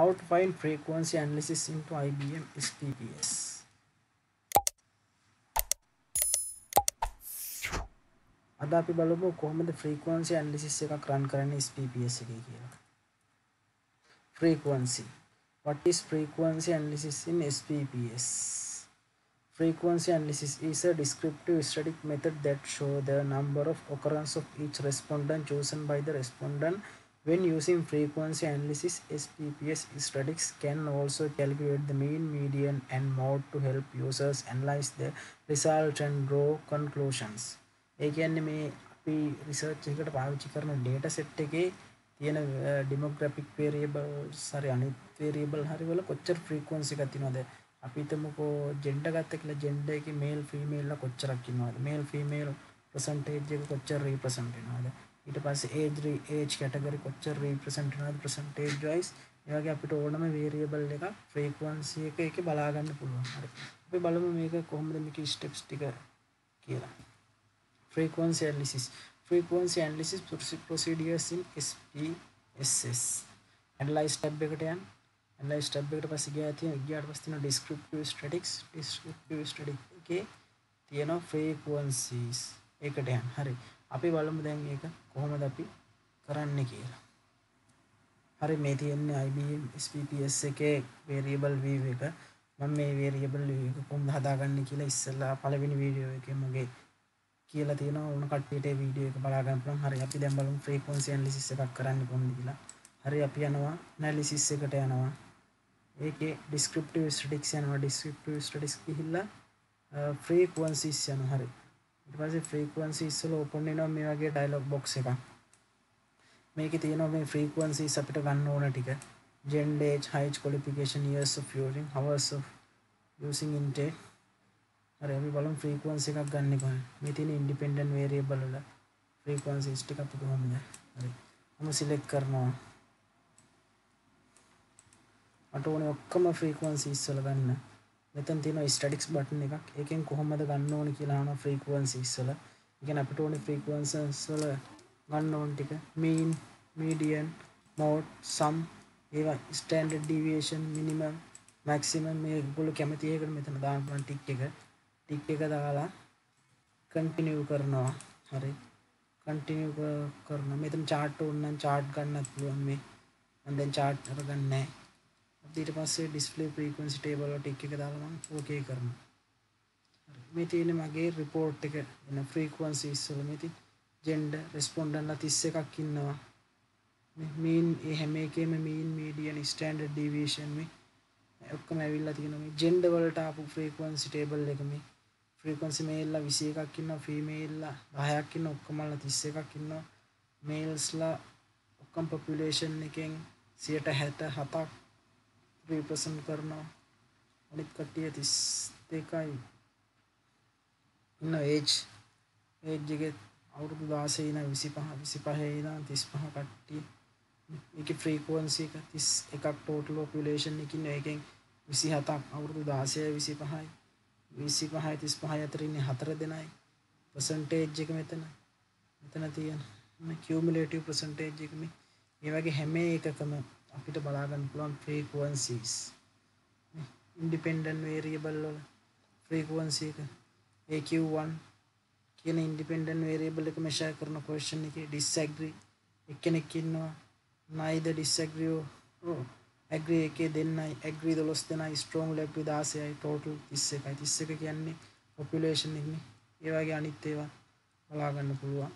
how to find frequency analysis into IBM SPPS අද අපි බලමු කොහොමද ෆ්‍රීකවන්සි ඇන්ලිසිස් එකක් රන් කරන්න SPPS එක කියලා frequency what is frequency analysis in SPPS frequency analysis is a descriptive static method that show the number of occurrence of each respondent chosen by the respondent when using frequency analysis SPPS statistics can also calculate the mean median and mode to help users analyze the result and draw conclusions. ඒ කියන්නේ මේ අපි research එකකට පාවිච්චි කරන data set එකේ තියෙන ඩෙමෝග්‍රැෆික් variables හරි අනිත් වේරියබල් හරි වල කොච්චර ෆ්‍රීකවන්සි එකක් තියෙනවද? අපි හිතමුකෝ ජෙන්ඩර් ගත්ත කියලා ජෙන්ඩර් එකේ මේල් ෆීමේල් ලා කොච්චරක් ඉන්නවද? මේල් ෆීමේල් පර්සන්ටේජ් එක කොච්චර රීප්‍රසන්ට් වෙනවද ඊට පස්සේ ඒජ් ඒජ් කැටගරි කොච්චර රීප්‍රසන්ට් වෙනවද පර්සන්ටේජ් වයිස් ඒ වගේ අපිට ඕනම වේරියබල් එකක් ෆ්‍රීකවන්සි එක එකේ බලා ගන්න පුළුවන්. හරි. අපි බලමු මේක කොහොමද මේකේ ස්ටෙප්ස් ටික කියලා. Frequency analysis. Frequency analysis procedures in SPSS analyze tab එකට යන්න. Analyze tab එකට පස්සේ ගියා තියෙන ගියාට පස්සේ තියෙන descriptive statistics descriptive statistics එකේ තියෙන frequencies. ඒකට යන්න හරි අපි බලමු දැන් මේක කොහොමද අපි කරන්නේ කියලා හරි මේ තියෙන්නේ IBM SPPS එකේ variable view එක මම මේ variable view එක කොහොමද හදාගන්නේ කියලා ඉස්සෙල්ලා පළවෙනි වීඩියෝ එකේ මගේ කියලා තියෙනවා ඕන කට්ටියට වීඩියෝ එක බලා ගන්න පුළුවන්. හරි අපි දැන් බලමු ෆ්‍රීකවන්සි ඇනලිසිස් එකක් කරන්න කොහොමද කියලා. හරි අපි යනවා ඇනලිසිස් එකට යනවා. ඒකේ ඩිස්ක්‍රිප්ටිව් ස්ටැටික්ස් යනවා. ඩිස්ක්‍රිප්ටිව් ස්ටැටික්ස් ගිහිල්ලා uh, ෆ්‍රීකවන්සිස් යනවා. හරි. ඊට පස්සේ ෆ්‍රීකවන්සිස් වල ඕපන් වෙනවා මේ වගේ ඩයලොග් බොක්ස් එකක්. මේකේ තියෙනවා මේ ෆ්‍රීකවන්සිස් අපිට ගන්න ඕන ටික. gender age height qualification years of using hours of using intake. හරි අපි බලමු ෆ්‍රීකවන්සි එකක් ගන්න කොහොමද මේ තියෙන ඉන්ඩිපෙන්ඩන්ට් වේරියබල් වල ෆ්‍රීකවන්සිස් ටික අපි කොහොමද? හරි. මම සිලෙක්ට් කරනවා. මට ඕනේ ඔක්කොම ෆ්‍රීකවන්සිස් වල ගන්න. මෙතන තියෙන ස්ටැටික්ස් බටන් එකක්. ඒකෙන් කොහොමද ගන්න ඕනේ කියලා අහනවා ෆ්‍රීකවන්සිස් වල. ඒ කියන්නේ අපිට ඕනේ ෆ්‍රීකවන්සිස් වල ගන්න ඕන ටික. මීන් මීඩියන් මෝඩ් සම් ඒවා ස්ටෑන්ඩඩ් ඩීවියේෂන් මිනිමම් මැක්සිමම් මේ ගොල්ලෝ කැමති එකකට මෙතන දාන්න පුළුවන් ටික් එක. ටික් එක දාලා කන්ටිනියු කරනවා. හරි. කන්ටිනියු කරනවා. මෙතන chart ඕන නම් chart ගන්නත් පුළුවන් මේ. මම දැන් chart එක ගන්න නැහැ. ඊට පස්සේ display frequency table වල ටික් එක දාලා මම okay කරනවා. හරි. මේ තියෙන්නේ මගේ report එක. එන frequencies වල මේ තියෙන gender respondent 31ක් ඉන්නවා. mean ඒ හැම එකේම mean median standard deviation මේ ඔක්කොම ඇවිල්ලා තියෙනවා. මේ gender වලට ආපු frequency table එක මේ ෆ්‍රීකවන්සි මේල්ලා විසි එකක් ඉන්න ෆීමේල්ලා දහයක් ඉන්න ඔක්කොමල්ල තිස්ස එකක් ඉන්න මේල්ස්ලා ඔක්කම් පොපිලේෂන් එකෙන් සියට හැට හතක් රීපසන් කරනවා අනිත් කට්ටිය තිස් දෙකයි. ඉන්න ඒජ් ඒජ්ජගෙත් අවුරුදු දාසේන විසි පහ විසි පහේන තිස් පහ කට්ටිය. එක ෆ්‍රීකවන්සි එක තිස් එකක් ටෝටල් ඔපිලේෂන් එකින් එකෙන් විසි හතක් අවුරුදු දාසය විසි පහයි විසි පහයි තිස් පහයි අතරින්නේ හතර දෙනයි. ප්‍රසන්ටේජ් එක මෙතන. මෙතන තියෙන කියවමලේටව ප්‍රසන්ටේජ් එකම. ඒ වගේ හැම එකකම අපිට බලාගන්න පුළුවන් ෆ්‍රීකුවන්සිස් ඉන්ඩිපෙන්ඩන් වේරියබල් වල ෆ්‍රීකුවන්සි එක ඒකවන් කියන ඉන්ඩිපෙන්ඩන් වේරියබල් එක මෙෂා කරන කොෂන් එක ඩිස්සැග්‍රී එක්කෙනෙක් ඉන්නවා. නයිද ඩිස්සැග්‍රියෝ ඇග්‍රී එකේ දෙන්නයි. ඇග්‍රී දොළොස් දෙනයි. ස්ට්‍රෝං ලැබ්‍රි දාසයයි. ටෝටල් තිස්ස එකයි තිස්ස එක කියන්නේ පොපිලේෂන් එකන. ඒවාගේ අනිත් ඒවා බලාගන්න පුළුවන්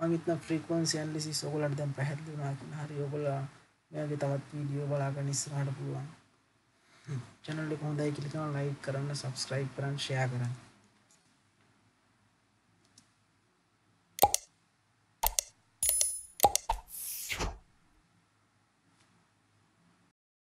මගේත්න ෆ්‍රීකවන්සි ඇන්ලිසිස් ඔයගොල්ලන්ට දැන් පැහැදිලි වුණා කියලා. හරි ඔයගොල්ලෝ මෙයාගේ තවත් වීඩියෝ බලාගන්න ඉස්සරහට පුළුවන්. channel එක හොඳයි කියලා ලයික් කරන්න subscribe කරන්න share කරන්න